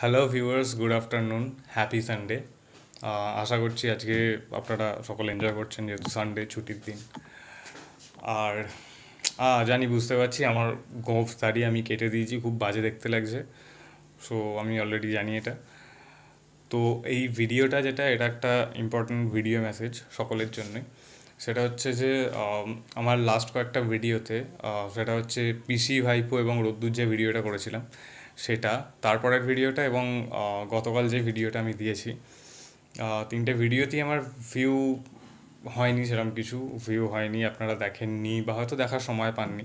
Hello viewers good afternoon happy Sunday আশা করছি আজকে আপনারা সকলে এনজয় করছেন, যেহেতু সানডে ছুটির দিন। আর জানি বুঝতে পারছি, আমার গোফ দাড়ি আমি কেটে দিয়েছি, খুব বাজে দেখতে লাগছে। সো আমি অলরেডি জানি এটা। তো এই ভিডিওটা যেটা, এটা একটা ইম্পর্ট্যান্ট ভিডিও মেসেজ সকলের জন্যে। সেটা হচ্ছে যে আমার লাস্ট কয়েকটা ভিডিওতে সেটা হচ্ছে পিসি ভাইপো এবং রোদ্দুর যে ভিডিওটা করেছিলাম সেটা, তারপরের ভিডিওটা এবং গতকাল যে ভিডিওটা আমি দিয়েছি তিনটে ভিডিওতেই আমার ভিউ হয়নি সেরকম কিছু ভিউ হয়নি, আপনারা দেখেননি বা হয়তো দেখার সময় পাননি।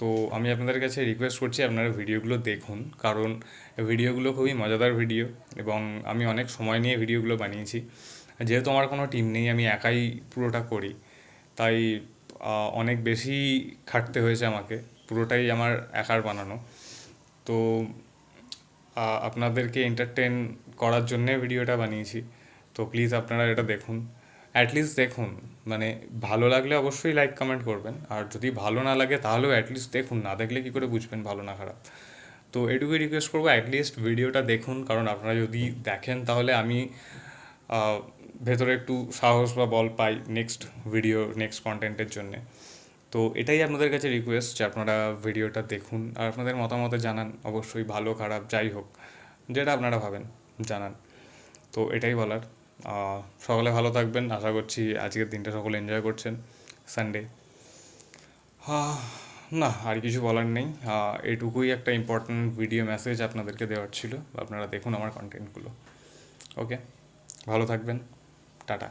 তো আমি আপনাদের কাছে রিকোয়েস্ট করছি আপনারা ভিডিওগুলো দেখুন, কারণ ভিডিওগুলো খুবই মজাদার ভিডিও এবং আমি অনেক সময় নিয়ে ভিডিওগুলো বানিয়েছি। যেহেতু আমার কোনো টিম নেই, আমি একাই পুরোটা করি, তাই অনেক বেশি খাটতে হয়েছে আমাকে, পুরোটাই আমার একার বানানো। তো আপনাদেরকে এন্টারটেন করার জন্যে ভিডিওটা বানিয়েছি। তো প্লিজ আপনারা এটা দেখুন। অ্যাটলিস্ট দেখুন। মানে ভালো লাগলে অবশ্যই লাইক কমেন্ট করবেন। আর যদি ভালো না লাগে, তাহলেও অ্যাটলিস্ট দেখুন। না দেখলে কী করে বুঝবেন ভালো না খারাপ? তো এটুকুই রিকোয়েস্ট করব অ্যাটলিস্ট ভিডিওটা দেখুন। কারণ আপনারা যদি দেখেন, তাহলে আমি ভেতরে একটু সাহস বা বল পাই নেক্সট ভিডিও নেক্সট কন্টেন্টের জন্যে। তো এটাই আপনাদের কাছে রিকোয়েস্ট যে আপনারা ভিডিওটা দেখুন। আর আপনাদের মতামত জানান, অবশ্যই ভালো, খারাপ, যাই হোক, যেটা আপনারা ভাবেন, জানান। তো এটাই বলার। সকলে ভালো থাকবেন। আশা করছি আজকের দিনটা সকলে এনজয় করছেন। সানডে না, আর কিছু বলার নেই। এটুকুই একটা ইম্পর্ট্যান্ট ভিডিও মেসেজ আপনাদেরকে দেওয়ার ছিল। আপনারা দেখুন আমার কন্টেন্টগুলো ওকে ভালো থাকবেন। টাটা।